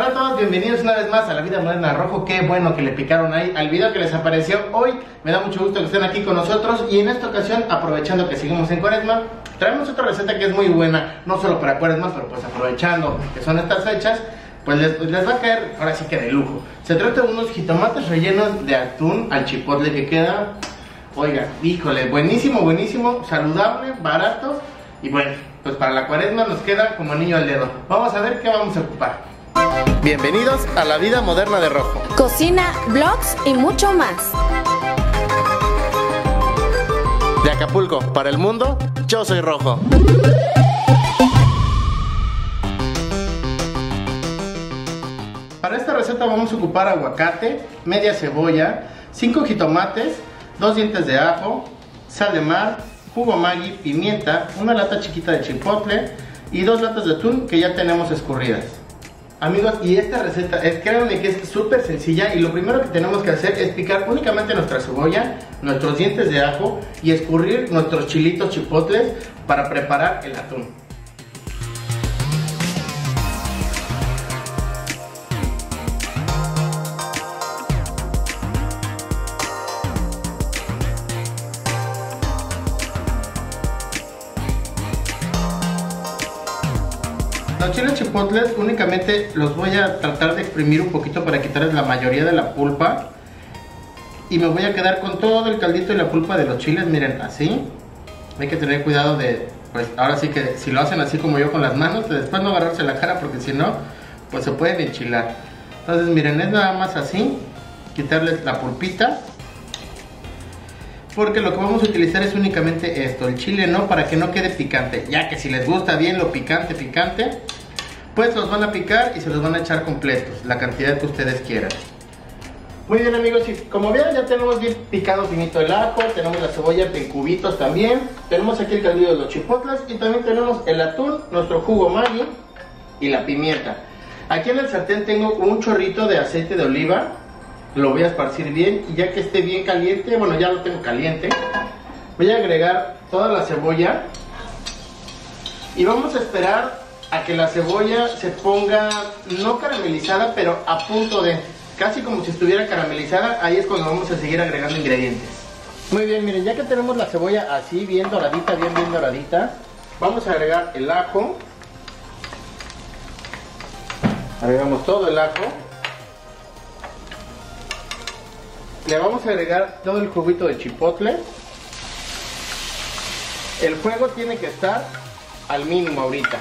Hola a todos, bienvenidos una vez más a La Vida Moderna Rojo. Qué bueno que le picaron ahí al video que les apareció hoy. Me da mucho gusto que estén aquí con nosotros. Y en esta ocasión, aprovechando que seguimos en Cuaresma, traemos otra receta que es muy buena, no solo para Cuaresma, pero pues aprovechando que son estas fechas, pues les, les va a caer ahora sí que de lujo. Se trata de unos jitomates rellenos de atún al chipotle que queda, oiga, híjole, buenísimo, buenísimo, saludable, barato. Y bueno, pues para la Cuaresma nos queda como niño al dedo. Vamos a ver qué vamos a ocupar. Bienvenidos a la vida moderna de Rojo. Cocina, blogs y mucho más. De Acapulco para el mundo, yo soy Rojo. Para esta receta vamos a ocupar aguacate, media cebolla, 5 jitomates, 2 dientes de ajo, sal de mar, jugo Maggi, pimienta, una lata chiquita de chipotle y dos latas de atún que ya tenemos escurridas. Amigos, y esta receta, es, créanme que es súper sencilla y lo primero que tenemos que hacer es picar únicamente nuestra cebolla, nuestros dientes de ajo y escurrir nuestros chilitos chipotles para preparar el atún. Chipotles únicamente los voy a tratar de exprimir un poquito para quitarles la mayoría de la pulpa. Y me voy a quedar con todo el caldito y la pulpa de los chiles, miren, así. Hay que tener cuidado de, pues ahora sí que si lo hacen así como yo con las manos, después no agarrarse la cara porque si no, pues se pueden enchilar. Entonces miren, es nada más así, quitarles la pulpita. Porque lo que vamos a utilizar es únicamente esto, el chile no, para que no quede picante. Ya que si les gusta bien lo picante, picante, pues los van a picar y se los van a echar completos, la cantidad que ustedes quieran. Muy bien amigos, y como ven ya tenemos bien picado finito el ajo, tenemos la cebolla en cubitos también, tenemos aquí el caldillo de los chipotles y también tenemos el atún, nuestro jugo Maggi y la pimienta. Aquí en el sartén tengo un chorrito de aceite de oliva, lo voy a esparcir bien y ya que esté bien caliente, bueno ya lo tengo caliente, voy a agregar toda la cebolla y vamos a esperar a que la cebolla se ponga no caramelizada pero a punto de casi como si estuviera caramelizada, ahí es cuando vamos a seguir agregando ingredientes. Muy bien, miren, ya que tenemos la cebolla así, bien doradita, bien, bien doradita, vamos a agregar el ajo. Agregamos todo el ajo. Le vamos a agregar todo el juguito de chipotle. El fuego tiene que estar al mínimo ahorita.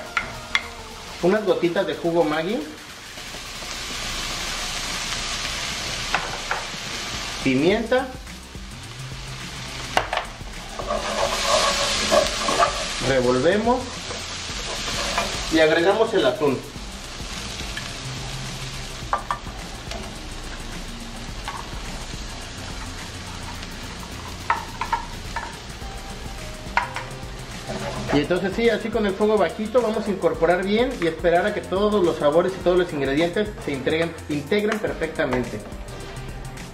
Unas gotitas de jugo Maggi. pimienta, revolvemos y agregamos el atún. Y entonces sí, así con el fuego bajito vamos a incorporar bien y esperar a que todos los sabores y todos los ingredientes se integren, perfectamente.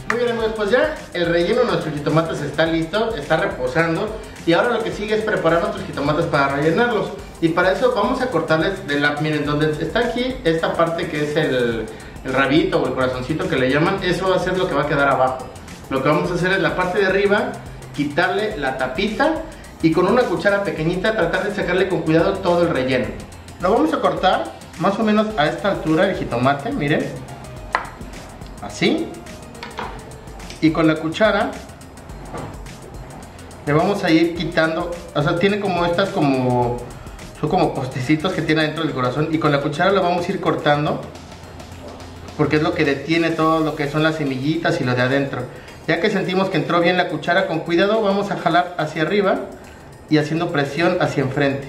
Muy bien amigos, pues ya el relleno de nuestros jitomates está listo, está reposando y ahora lo que sigue es preparar nuestros jitomates para rellenarlos y para eso vamos a cortarles de la, miren, donde está aquí esta parte que es el, el rabito o el corazoncito que le llaman, eso va a ser lo que va a quedar abajo. Lo que vamos a hacer es la parte de arriba, quitarle la tapita y con una cuchara pequeñita tratar de sacarle con cuidado todo el relleno. Lo vamos a cortar más o menos a esta altura el jitomate, miren, así y con la cuchara le vamos a ir quitando, o sea, tiene como estas como, son como postecitos que tiene dentro del corazón y con la cuchara lo vamos a ir cortando porque es lo que detiene todo lo que son las semillitas y lo de adentro. Ya que sentimos que entró bien la cuchara, con cuidado vamos a jalar hacia arriba y haciendo presión hacia enfrente.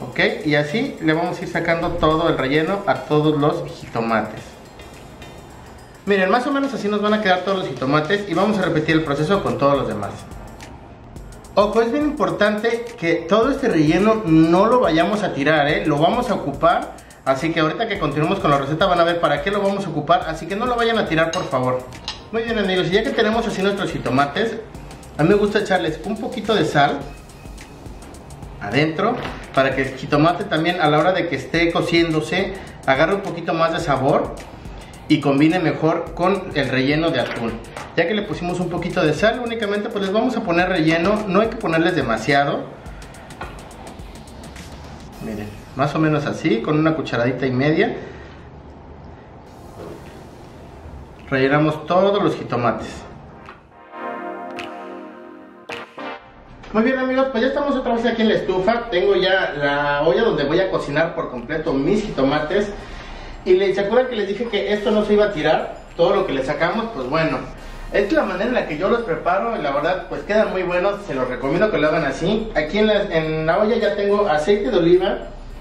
¿Ok? Y así le vamos a ir sacando todo el relleno a todos los jitomates. Miren, más o menos así nos van a quedar todos los jitomates y vamos a repetir el proceso con todos los demás. Ojo, es bien importante que todo este relleno no lo vayamos a tirar, ¿eh? lo vamos a ocupar. Así que ahorita que continuemos con la receta van a ver para qué lo vamos a ocupar, así que no lo vayan a tirar por favor. Muy bien amigos, y ya que tenemos así nuestros jitomates, a mí me gusta echarles un poquito de sal adentro para que el jitomate también a la hora de que esté cociéndose agarre un poquito más de sabor y combine mejor con el relleno de atún. Ya que le pusimos un poquito de sal, únicamente pues les vamos a poner relleno, no hay que ponerles demasiado. Miren, más o menos así, con una cucharadita y media. Rellenamos todos los jitomates. Muy bien amigos, pues ya estamos otra vez aquí en la estufa. Tengo ya la olla donde voy a cocinar por completo mis jitomates. Y les, ¿se acuerdan que les dije que esto no se iba a tirar? Todo lo que le sacamos, pues bueno. Es la manera en la que yo los preparo y la verdad pues quedan muy buenos. Se los recomiendo que lo hagan así. Aquí en la, en la olla ya tengo aceite de oliva.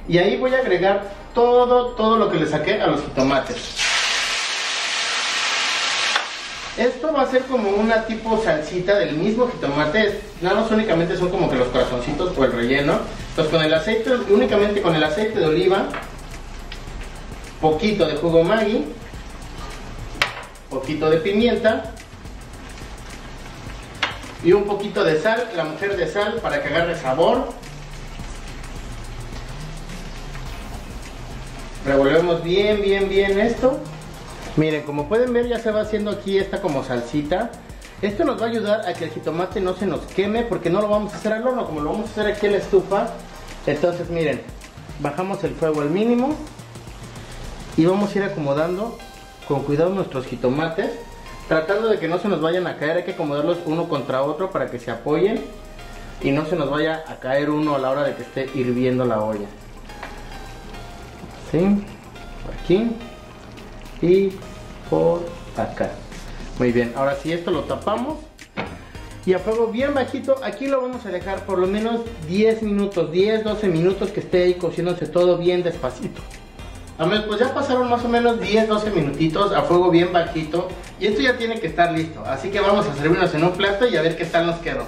Y ahí voy a agregar todo, todo lo que le saqué a los jitomates. Esto va a ser como una tipo salsita del mismo jitomate. Nada más únicamente son como que los corazoncitos o el relleno. Entonces con el aceite, únicamente con el aceite de oliva, poquito de jugo Maggi, poquito de pimienta y un poquito de sal, la mujer de sal para que agarre sabor. Revolvemos bien, bien, bien esto. Miren, como pueden ver ya se va haciendo aquí esta como salsita. Esto nos va a ayudar a que el jitomate no se nos queme porque no lo vamos a hacer al horno, como lo vamos a hacer aquí en la estufa. Entonces miren, bajamos el fuego al mínimo y vamos a ir acomodando con cuidado nuestros jitomates. Tratando de que no se nos vayan a caer, hay que acomodarlos uno contra otro para que se apoyen y no se nos vaya a caer uno a la hora de que esté hirviendo la olla. ¿Sí? Por aquí y por acá. Muy bien, ahora si esto lo tapamos y a fuego bien bajito, aquí lo vamos a dejar por lo menos 10 minutos, 10, 12 minutos que esté ahí cociéndose todo bien despacito. Amigos, pues ya pasaron más o menos 10, 12 minutitos a fuego bien bajito y esto ya tiene que estar listo. Así que vamos a servirnos en un plato y a ver qué tal nos quedó.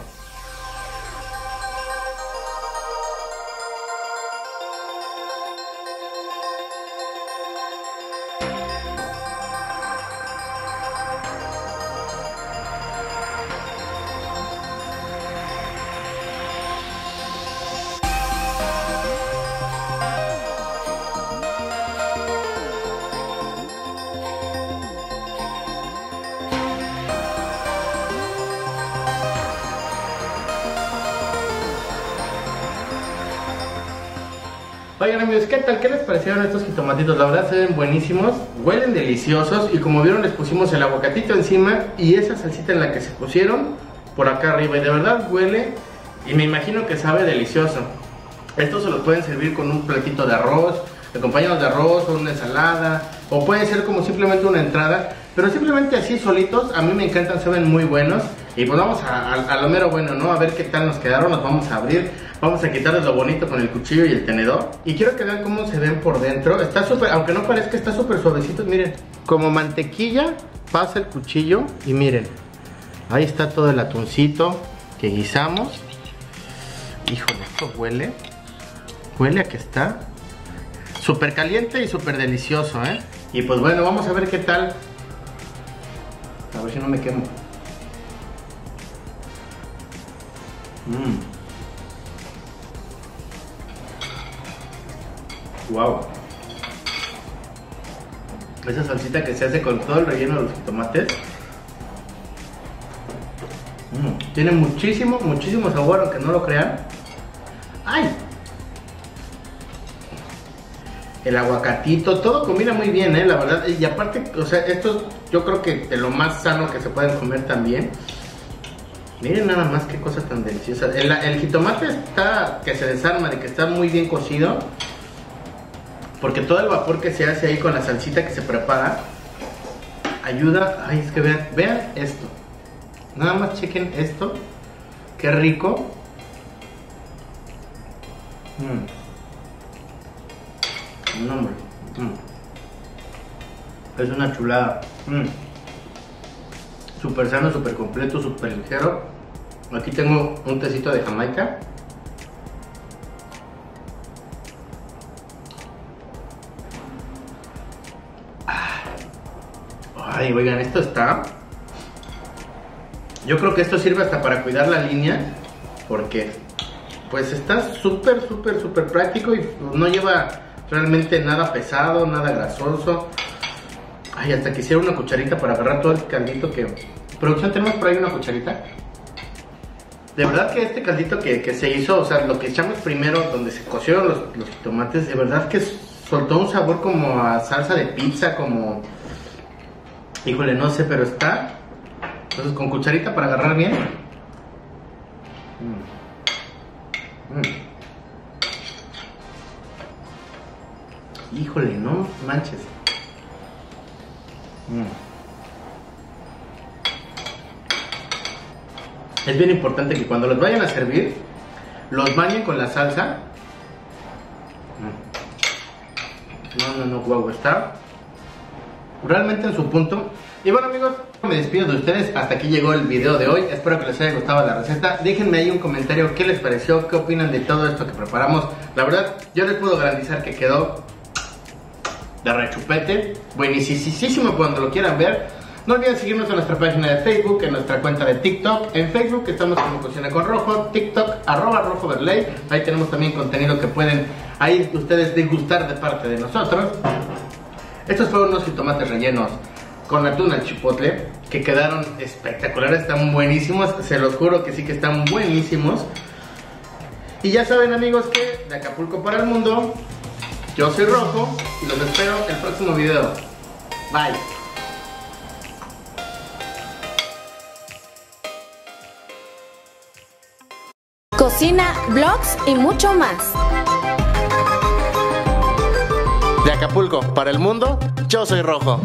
Oigan amigos, ¿qué tal? ¿Qué les parecieron estos jitomatitos? La verdad se ven buenísimos, huelen deliciosos y como vieron les pusimos el aguacatito encima y esa salsita en la que se pusieron por acá arriba y de verdad huele y me imagino que sabe delicioso. Estos se los pueden servir con un platito de arroz, acompañados de arroz o una ensalada o puede ser como simplemente una entrada, pero simplemente así solitos a mí me encantan, se ven muy buenos y pues vamos a, a, a lo mero bueno, ¿no? A ver qué tal nos quedaron, los vamos a abrir Vamos a quitarles lo bonito con el cuchillo y el tenedor. Y quiero que vean cómo se ven por dentro. Está súper, aunque no parezca, está súper suavecito. Miren, como mantequilla pasa el cuchillo y miren. Ahí está todo el atuncito que guisamos. Híjole, esto huele. Huele a que está súper caliente y súper delicioso, ¿eh? Y pues bueno, vamos a ver qué tal. A ver si no me quemo. Mmm. Wow. Esa salsita que se hace con todo el relleno de los tomates. Mm, tiene muchísimo, muchísimo sabor, aunque no lo crean. ¡Ay! El aguacatito, todo combina muy bien, ¿eh? La verdad. Y aparte, o sea, esto yo creo que de lo más sano que se pueden comer también. Miren nada más qué cosa tan deliciosa. El, el jitomate está que se desarma, de que está muy bien cocido. Porque todo el vapor que se hace ahí con la salsita que se prepara ayuda. Ay, es que vean, vean esto. Nada más chequen esto. Qué rico. Mmm. No, hombre. Mm. Es una chulada. Mm. Súper sano, súper completo, súper ligero. Aquí tengo un tecito de Jamaica. Ay, oigan, esto está... Yo creo que esto sirve hasta para cuidar la línea, porque pues está súper, súper, súper práctico y no lleva Realmente nada pesado, nada grasoso. Ay, hasta quisiera una cucharita para agarrar todo el caldito que... Producción, ¿tenemos por ahí una cucharita? De verdad que este caldito que, se hizo, o sea, lo que echamos primero, donde se cocieron los, los tomates, de verdad que soltó un sabor como a salsa de pizza, como... Híjole, no sé, pero está... Entonces con cucharita para agarrar bien. Mm. Mm. Híjole, no manches. Mm. Es bien importante que cuando los vayan a servir, los bañen con la salsa. No, no, no, guau, está realmente en su punto. Y bueno amigos, me despido de ustedes, hasta aquí llegó el video de hoy, espero que les haya gustado la receta, déjenme ahí un comentario qué les pareció, qué opinan de todo esto que preparamos, la verdad yo les puedo garantizar que quedó de rechupete, buenísimo cuando lo quieran ver, no olviden seguirnos en nuestra página de Facebook, en nuestra cuenta de TikTok. En Facebook estamos como Cocina con Rojo, TikTok, arroba Rojo Berley. Ahí tenemos también contenido que pueden ahí ustedes degustar de parte de nosotros. Estos fueron unos jitomates rellenos con atún al chipotle que quedaron espectaculares, están buenísimos, se los juro que sí que están buenísimos. Y ya saben amigos que de Acapulco para el mundo, yo soy Rojo y los espero en el próximo video. Bye. Cocina, vlogs y mucho más. De Acapulco para el mundo, yo soy rojo.